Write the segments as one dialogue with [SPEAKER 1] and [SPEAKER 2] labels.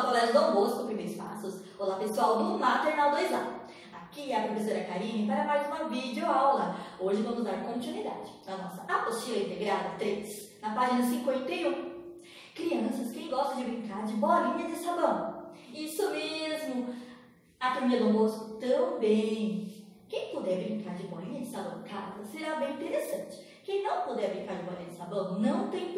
[SPEAKER 1] do Colégio Dom Bosco, Primeiros Passos. Olá, pessoal do Maternal 2A. Aqui é a professora Karine para mais uma videoaula. Hoje vamos dar continuidade à nossa apostila integrada 3, na página 51. Crianças, quem gosta de brincar de bolinha de sabão? Isso mesmo! A turminha Dom Bosco também. Quem puder brincar de bolinha de sabão em casa será bem interessante. Quem não puder brincar de bolinha de sabão, não tem?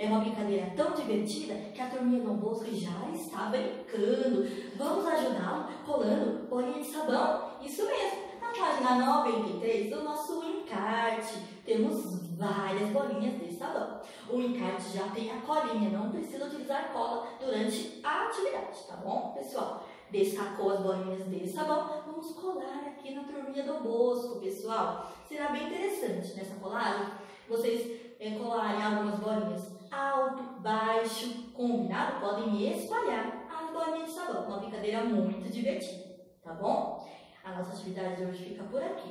[SPEAKER 1] É uma brincadeira tão divertida que a turminha Dom Bosco já está brincando. Vamos ajudá-lo colando bolinha de sabão? Isso mesmo. Na página 93 do nosso encarte, temos várias bolinhas de sabão. O encarte já tem a colinha, não precisa utilizar cola durante a atividade, tá bom, pessoal? Destacou as bolinhas de sabão, vamos colar aqui na turminha do Bosco, pessoal. Será bem interessante nessa colagem vocês é, colarem baixo, combinado? Podem espalhar as bolinhas de sabão. Uma brincadeira muito divertida, tá bom? A nossa atividade de hoje fica por aqui.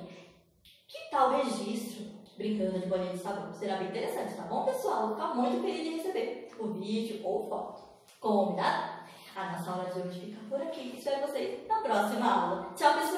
[SPEAKER 1] Que tal registro brincando de bolinha de sabão? Será bem interessante, tá bom, pessoal? Vou muito feliz de receber o vídeo ou foto. Combinado? A nossa aula de hoje fica por aqui. Espero vocês na próxima aula. Tchau, pessoal!